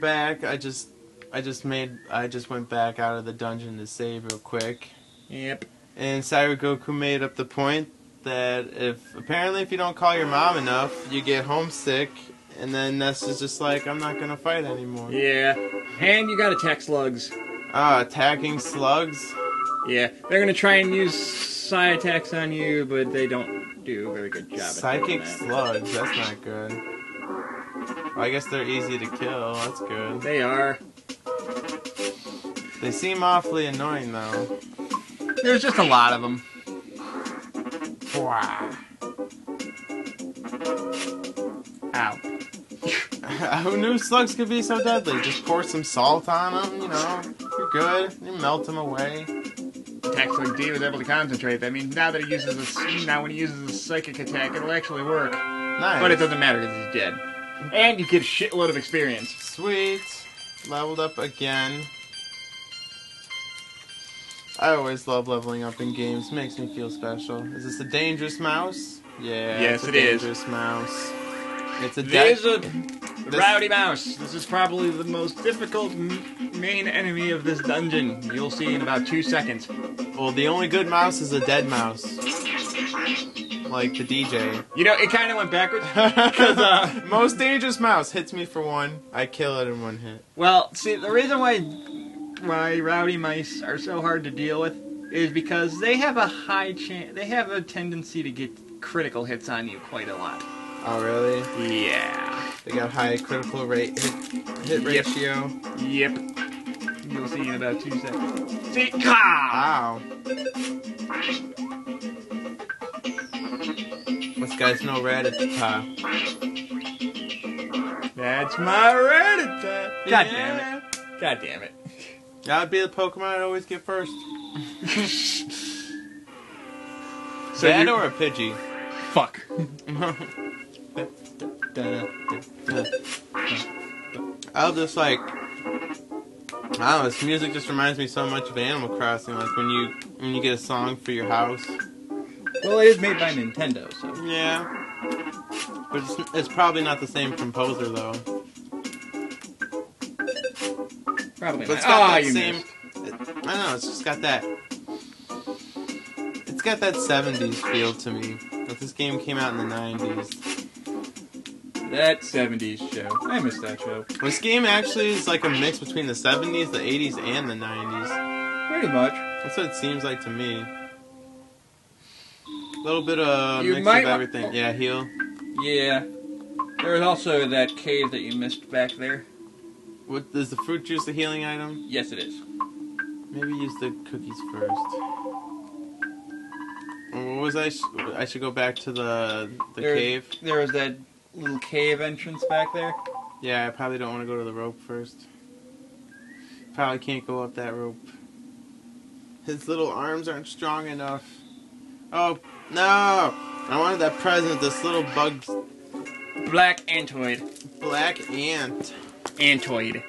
back. I just, I just made, I just went back out of the dungeon to save real quick. Yep. And Ciregoku made up the point that if apparently if you don't call your mom enough, you get homesick, and then Ness is just like, I'm not gonna fight anymore. Yeah. And you got attack slugs. Ah, attacking slugs. Yeah. They're gonna try and use psi attacks on you, but they don't do a very good job. Psychic slugs. That's not good. Well, I guess they're easy to kill. That's good. They are. They seem awfully annoying though. There's just a lot of them. Ow. Who knew slugs could be so deadly? Just pour some salt on them, you know. You're good. You melt them away. Slug D was able to concentrate. That means now that he uses a now when he uses a psychic attack, it'll actually work. Nice. But it doesn't matter because he's dead. And you get a shitload of experience. Sweet. Leveled up again. I always love leveling up in games. Makes me feel special. Is this a dangerous mouse? Yeah. Yes, it's a it is. dangerous mouse. It's a. There's a This- rowdy mouse. This is probably the most difficult m- main enemy of this dungeon. You'll see in about two seconds. Well, the only good mouse is a dead mouse. Like the DJ. You know, it kind of went backwards. Because, uh, Most dangerous mouse hits me for one. I kill it in one hit. well, see, the reason why why rowdy mice are so hard to deal with is because they have a high chance. They have a tendency to get critical hits on you quite a lot. Oh, really? Yeah. They got high critical rate hit, hit Yep. ratio. Yep. You'll see in about two seconds. See, ka! Wow. Guy's no Rattata. That's my Rattata. God damn it. God damn it. That would be the Pokemon I'd always get first. So that or a Pidgey. Fuck. I'll just like I don't know, this music just reminds me so much of Animal Crossing, like when you when you get a song for your house. Well, it is made by Nintendo, so. Yeah. But it's, it's probably not the same composer though. Probably But not. it's got Ah, that you same missed. I don't know, it's just got that It's got that 70s feel to me. But this game came out in the 90s. That 70s show. I missed that show. This game actually is like a mix between the 70s, the 80s, and the 90s. Pretty much. That's what it seems like to me. A little bit of You mix might of everything. Yeah, heal. Yeah. There was also that cave that you missed back there. What is the fruit juice a healing item? Yes, it is. Maybe use the cookies first. What was I? I should go back to the the There- cave. There was that little cave entrance back there. Yeah, I probably don't want to go to the rope first. Probably can't go up that rope. His little arms aren't strong enough. Oh no! I wanted that present. This little bug, Black Antoid. black ant. Antoid.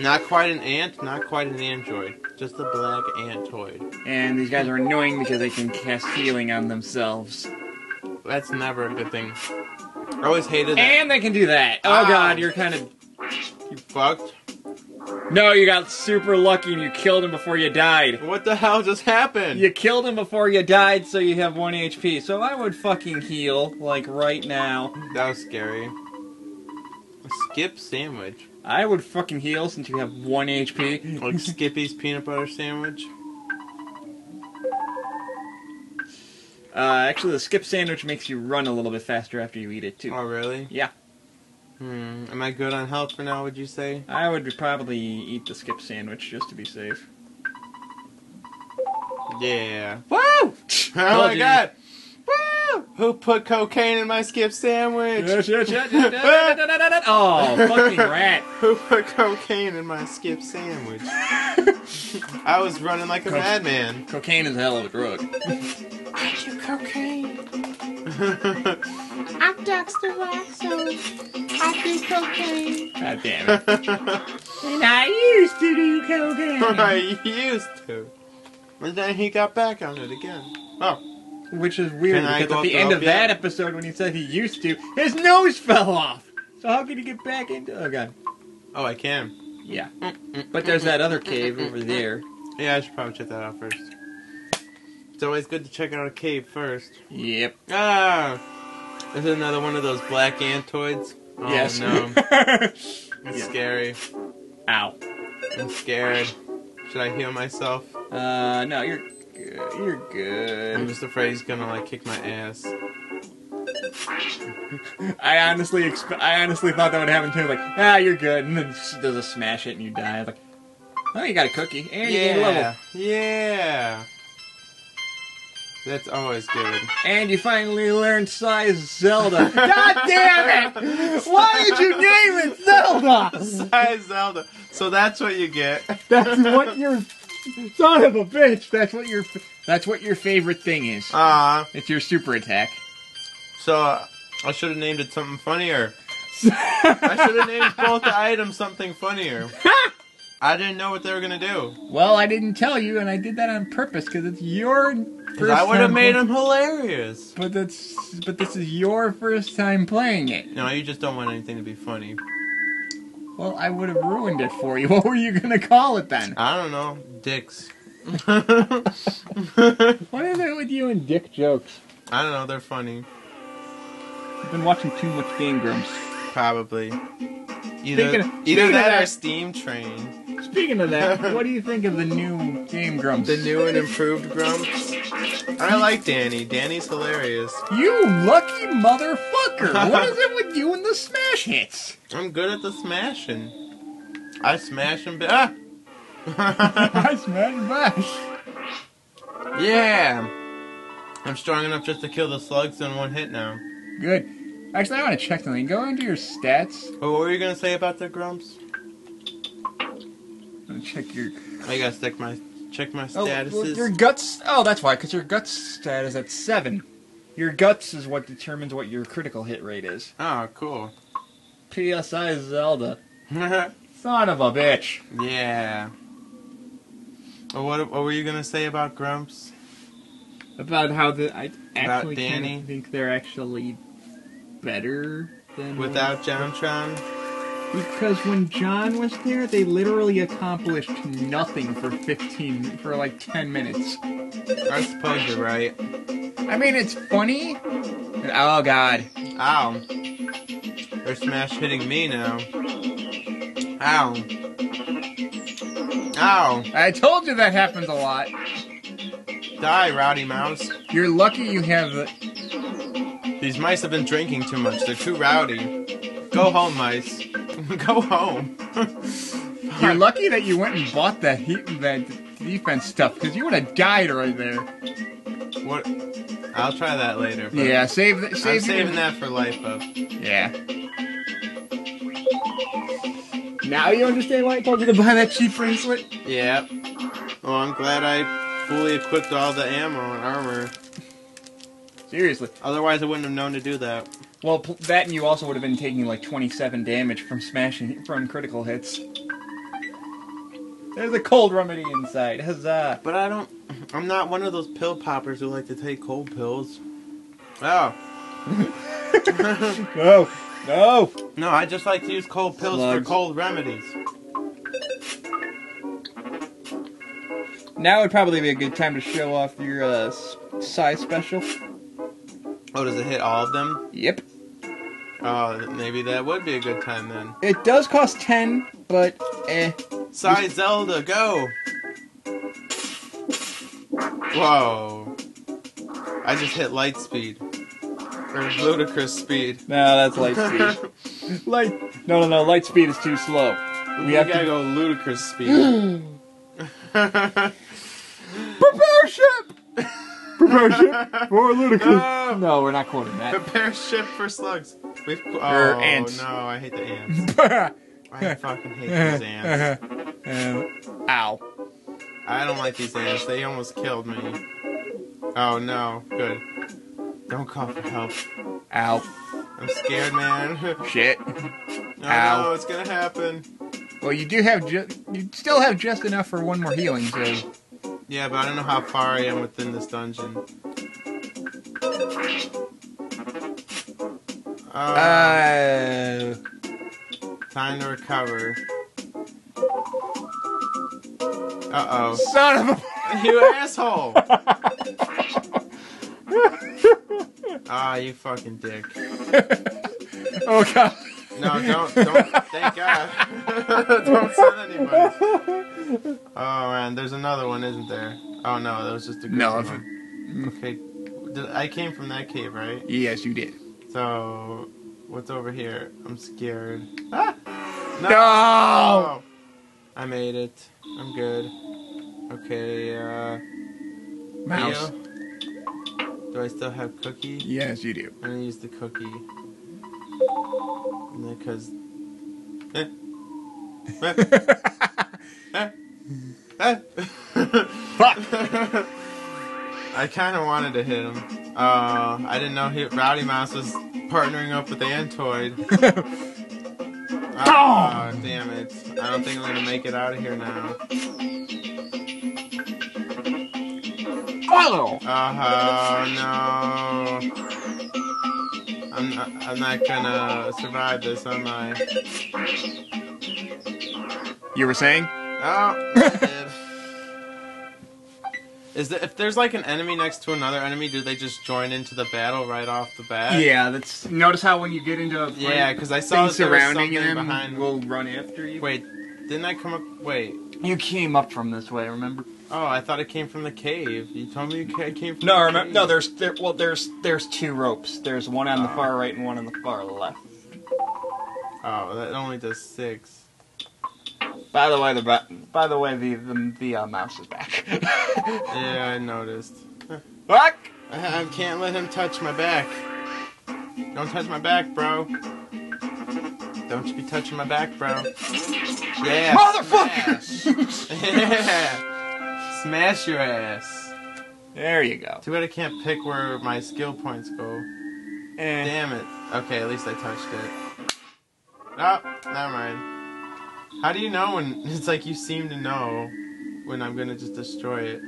Not quite an ant, not quite an android. Just a black antoid. and these guys are annoying because they can cast healing on themselves. That's never a good thing. I always hated that. And they can do that. Oh Ow. god, you're kind of. You fucked. No, you got super lucky and you killed him before you died. What the hell just happened? You killed him before you died, so you have 1 HP. So I would fucking heal, like right now. That was scary. Skip sandwich. I would fucking heal since you have 1 HP. Like Skippy's peanut butter sandwich. Uh, actually, the skip sandwich makes you run a little bit faster after you eat it, too. Oh, really? Yeah. Hmm. Am I good on health for now, would you say? I would probably eat the skip sandwich just to be safe. Yeah. Woo! Oh my you. god! Woo! Who put cocaine in my skip sandwich? Oh, fucking rat. Who put cocaine in my skip sandwich? I was running like a Co- madman. Cocaine is a hell of a drug. I do cocaine. I'm Dexter Waxo. I do cocaine. God damn it. And I used to do cocaine. I used to. And then he got back on it again. Oh, Which is weird Can because at the the end rope of yet? that episode when he said he used to, his nose fell off. So how could he get back into? Oh god. Oh, I can. Yeah. Mm, mm, mm, but there's that other cave over there. Yeah, I should probably check that out first. It's always good to check out a cave first. Yep. Ah! Is another one of those black antoids. Oh, yes. no. It's Yeah. scary. Ow. I'm scared. Should I heal myself? Uh, no, you're good. You're good. I'm just afraid he's gonna like kick my ass. I honestly, expe- I honestly thought that would happen too. Like, ah, you're good, and then s- does a smash it and you die. Like, oh, you got a cookie and you gain a level, Yeah. Yeah. That's always good. and you finally learned PSI Zelda. God damn it! Why did you name it Zelda? PSI Zelda. So that's what you get. That's what your son of a bitch. That's what your that's what your favorite thing is. Ah. It's your super attack. so uh, I should have named it something funnier. I should have named both the items something funnier. I didn't know what they were gonna do. Well, I didn't tell you, and I did that on purpose because it's your. Because I would have made them hilarious. But that's but this is your first time playing it. No, you just don't want anything to be funny. Well, I would have ruined it for you. What were you gonna call it then? I don't know. Dicks. What is it with you and dick jokes? I don't know. They're funny. I've been watching too much Game Grumps. Probably. Either, of- either of that, or Steam Train. Speaking of that, what do you think of the new Game Grumps? The new and improved Grumps. I like Danny. Danny's hilarious. You lucky motherfucker! what is it with you and the smash hits? I'm good at the smashing. I smash him. Ah! I smash and bash. yeah. I'm strong enough just to kill the slugs in one hit now. Good. Actually, I want to check something. Go into your stats. Oh, what were you gonna say about the Grumps? And Check your. I gotta check my check my Oh, statuses. well, your guts. Oh, that's why. Because your guts stat is at seven. Your guts is what determines what your critical hit rate is. Oh, cool. PSI Zelda. Son of a bitch. yeah. Well, what what were you gonna say about Grumps? About how the I About actually Danny? think they're actually better than Without JonTron? Because when Jon was there, they literally accomplished nothing for fifteen for like ten minutes. I suppose you're right. I mean, it's funny. Oh God. Ow. They're smash hitting me now. Ow. Ow. I told you that happens a lot. Die, rowdy mouse. You're lucky you have the. These mice have been drinking too much. They're too rowdy. Go home, mice. Go home. You're lucky that you went and bought that heat, that defense stuff because you would have died right there. what? I'll try that later. Yeah, save that. I'm Save saving that for life up. Yeah. Now you understand why I told you to buy that cheap bracelet. Yeah. Well, I'm glad I fully equipped all the ammo and armor. Seriously. Otherwise, I wouldn't have known to do that. Well, that and you also would have been taking like 27 damage from smashing from critical hits. There's a cold remedy inside. Huzzah! But I don't. I'm not one of those pill poppers who like to take cold pills. Oh. No, no. No, I just like to use cold pills Slugs. for cold remedies. Now would probably be a good time to show off your uh, PSI special. Oh, does it hit all of them? Yep. Oh, maybe that would be a good time then. It does cost 10, but eh. Sorry, Zelda, go! Whoa. I just hit light speed. Or ludicrous speed. No, that's light speed. light. No, no, no. Light speed is too slow. We, We have gotta to- go ludicrous speed. Prepare ship. Prepare ship for ludicrous. No. No, we're not quoting that. Prepare ship for slugs. We've, oh, Or ants. no, I hate the ants. I fucking hate these ants. Um, ow. I don't like these ants. They almost killed me. Oh no. Good. Don't call for help. Ow. I'm scared, man. Shit. no, Ow. it's gonna happen. Well, you do have just. You still have just enough for one more healing, so. Yeah, but I don't know how far I am within this dungeon. Uh, Uh. Time to recover. Uh oh. Son of a. You asshole! Ah, you fucking dick. oh god. No, don't, don't. Thank God. don't send anybody. Oh man, there's another one, isn't there? Oh no, that was just a good No, one. Okay, I came from that cave, right? Yes, you did. So, what's over here? I'm scared. Ah! No! No! I made it. I'm good. Okay, uh. Mouse. Leo? Do I still have cookie? Yes, you do. I'm gonna use the cookie. Because. Eh. Eh. Eh. Fuck. I kind of wanted to hit him. Uh, I didn't know he, Rowdy Mouse was partnering up with Antoid. Oh, damn it. I don't think I'm gonna make it out of here now. Follow. Oh no. I'm not, I'm not gonna survive this, am I? You were saying? Oh. Is that if there's like an enemy next to another enemy, do they just join into the battle right off the bat? Yeah, that's. Notice how when you get into a Yeah, because I saw things that there was surrounding something them behind. will run after you. Wait, didn't I come up? Wait. You came up from this way, remember? Oh, I thought it came from the cave. You told me you ca- came from. No, the remember? cave. No, there's there, well, there's there's two ropes. There's one on the ah. far right and one on the far left. Oh, that only does six. By the way, the by the way, the the, the uh, mouse is back. Yeah, I noticed. Fuck! I, I can't let him touch my back. Don't touch my back, bro. Don't you be touching my back, bro. Yeah. Motherfucker! Smash. yeah. Smash your ass. There you go. Too bad I can't pick where my skill points go. Eh. Damn it. Okay, at least I touched it. Oh, never mind. How do you know when it's like you seem to know when I'm gonna just destroy it?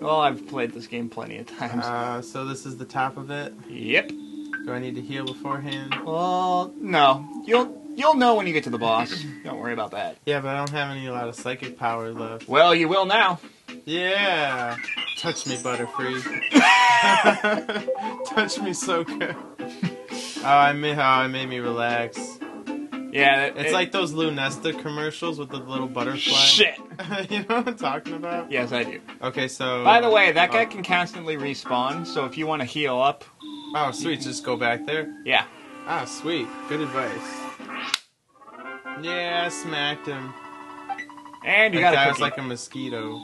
Well, I've played this game plenty of times. Uh, so this is the top of it. yep. Do I need to heal beforehand? Well, no. You'll you'll know when you get to the boss. Don't worry about that. Yeah, but I don't have any a lot of psychic power left. Well, you will now. Yeah, touch me, Butterfree. touch me so good. Oh, I made how I made me relax. Yeah, it- It's it- like those Lunesta commercials with the little butterfly. shit. you know what I'm talking about? Yes, I do. Okay, so. By the way, that guy oh. can constantly respawn. So if you want to heal up, Oh, sweet. Just go back there. yeah. Ah, sweet. Good advice. Yeah, I smacked him. And you that got guy a was cookie. like a mosquito.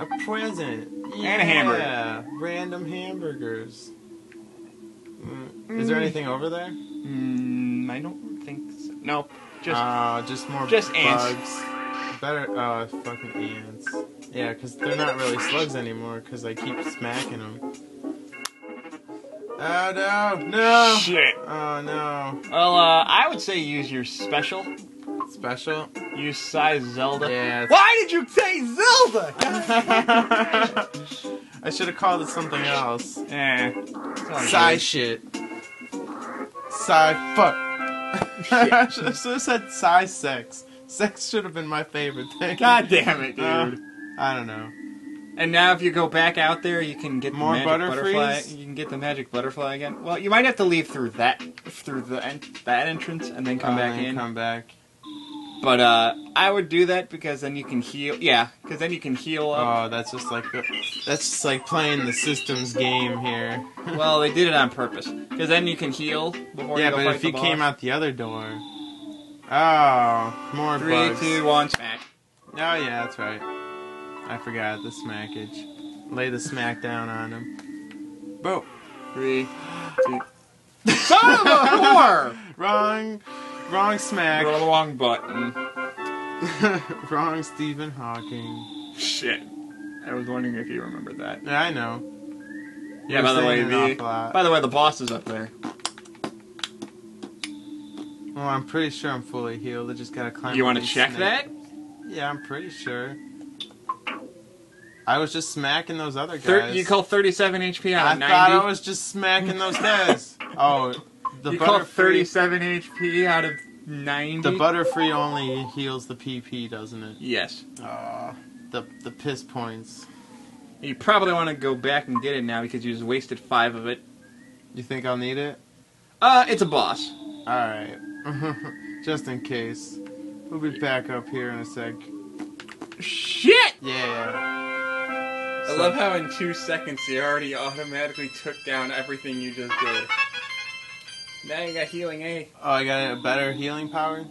A present. And a hamburger. Yeah, Random hamburgers. Mm, Is there Mm. anything over there? Mm, I don't think so. Nope. Just uh, just more just ants. Better, oh, fucking ants. Yeah, because they're not really slugs anymore because I keep smacking them. Oh no, no! shit. Oh no. Well, uh, I would say use your special. Special? Use PSI Zelda. Yeah. Why did you say Zelda? I should have called it something else. eh. it's all Psy good. shit. Psy fuck. I should have said PSI sex. Sex should have been my favorite thing. God damn it, dude. Uh, I don't know. and now, if you go back out there, you can get More the magic butterfly. You can get the magic butterfly again. Well, you might have to leave through that through the en- that entrance and then come Uh, back and in. Come back. But uh, I would do that because then you can heal. Yeah, because then you can heal up. Oh, that's just like the, that's just like playing the systems game here. well, they did it on purpose because then you can heal before yeah, you go but if you came out the other door. Oh, more Three, bugs. two, one, smack. Oh yeah, that's right. I forgot the smackage. Lay the smack down on him. Boom. Three, two. Son of a whore! Wrong, wrong smack. Wrong button. wrong Stephen Hawking. Shit. I was wondering if you remembered that. Yeah, I know. Yeah. By the way, the by the way, the boss is up there. Well, I'm pretty sure I'm fully healed. I just gotta climb. You want to check snake- that? Yeah, I'm pretty sure. I was just smacking those other guys. Thir- you call 37 HP out I of thought I was just smacking those guys. oh, The you call Butterfree, 37 HP out of 90? the Butterfree only heals the PP, doesn't it? Yes. Aw, the the piss points. You probably want to go back and get it now because you just wasted five of it. You think I'll need it? Uh, it's a boss. All right, just in case. We'll be back up here in a sec. Shit! Yeah. I love how in two seconds he already automatically took down everything you just did. Now you got healing A. Oh, I got a better healing power.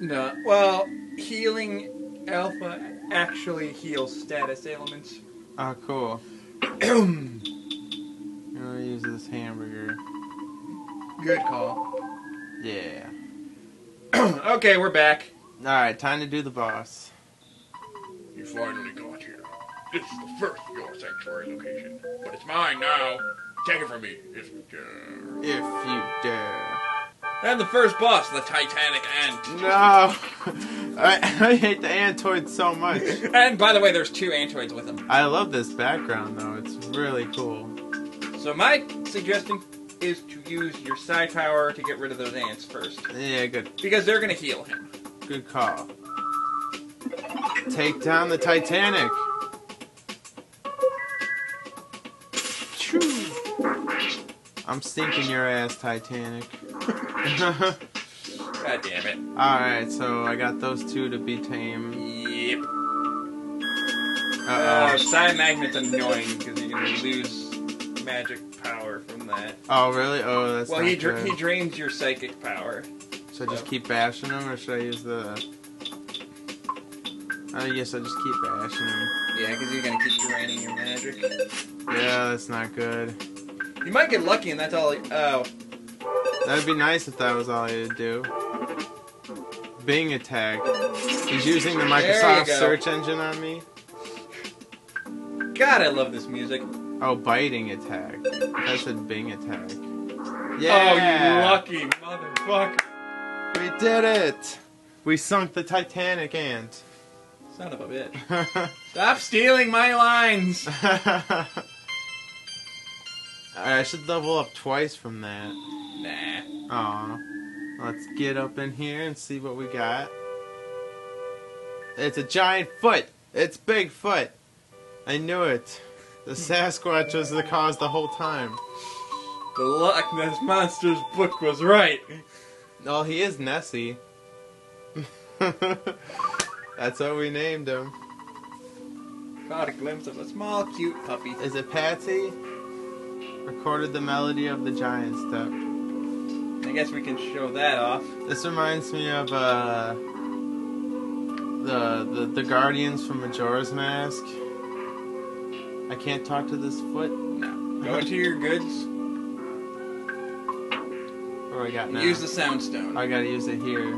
No. Well, healing alpha actually heals status ailments. Oh, cool. I'm gonna use this hamburger. Good call. Yeah. okay, we're back. All right, time to do the boss. You finally got here. This is the first of your sanctuary location, but it's mine now. Take it from me, if you dare. If you dare. And the first boss, the Titanic Ant. No! I, I hate the Antoids so much. And by the way, there's two Antoids with him. I love this background though, it's really cool. So my suggestion is to use your PSI power to get rid of those ants first. Yeah, good Because they're gonna heal him. good call. Take down the Titanic. I'm sinking your ass, Titanic. God damn it. Alright, so I got those two to be tame. Yep. Uh, Uh PSI Magnet's annoying because you're gonna lose magic power from that. oh. Really? Oh, that's well, he dra- he drains your psychic power. Should I just keep bashing him, or should I use the? I guess I just keep bashing him. Yeah, because you're gonna keep draining your magic. Yeah, that's not good. You might get lucky, and that's all. Oh, That'd be nice if that was all I would do. Bing attack. He's using the Microsoft search engine on me. God, I love this music. Oh, biting attack. I said Bing attack. Oh, you lucky motherfucker! We did it. We sunk the Titanic ant. Son of a bitch! Stop stealing my lines. I should level up twice from that. Nah. Aw. Let's get up in here and see what we got. It's a giant foot! It's Bigfoot! I knew it. The Sasquatch was the cause the whole time. The Loch Ness Monsters book was right. Oh, he is Nessie. That's what we named him. Caught a glimpse of a small, cute puppy. Is it Patsy? Recorded the melody of the giant step. I guess we can show that off. This reminds me of uh, the, the the Guardians from Majora's Mask. I can't talk to this foot. No. Go into your goods. What do I got now? Use the sound stone. I gotta use it here.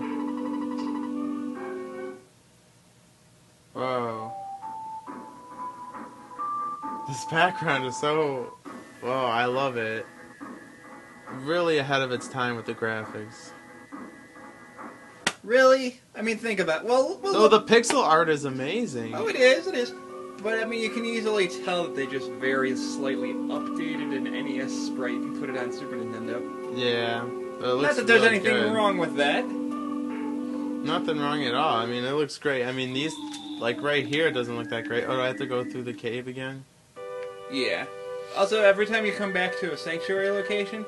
Whoa. This background is so. Whoa, I love it. Really ahead of its time with the graphics. Really? I mean, think about. Well, well Oh, the pixel art is amazing. Oh, it is. It is. But I mean, you can easily tell that they just very slightly updated an NES sprite and put it on Super Nintendo. Yeah. but it looks Not that there's really anything good. wrong with that. Nothing wrong at all. I mean, it looks great. I mean, these, like right here, it doesn't look that great. Oh, do I have to go through the cave again? Yeah. Also, every time you come back to a sanctuary location,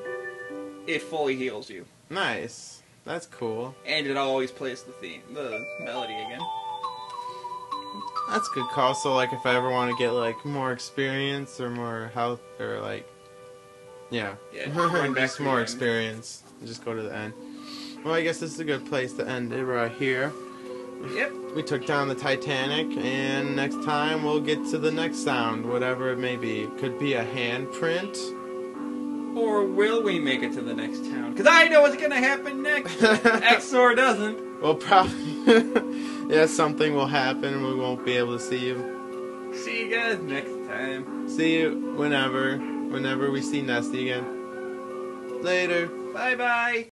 it fully heals you, Nice. That's cool. and it always plays the theme, the melody again. That's a good call. So, like, if I ever want to get like more experience or more health or like, yeah, Yeah, back just more end. experience, just go to the end. Well, I guess this is a good place to end it right here. Yep. We took down the Titanic, and next time we'll get to the next sound, whatever it may be. Could be a handprint. Or will we make it to the next town? Because I know what's gonna happen next. Xsore doesn't. Well, probably. yeah, something will happen, and we won't be able to see you. See you guys next time. See you whenever, whenever we see Nesty again. Later. Bye bye.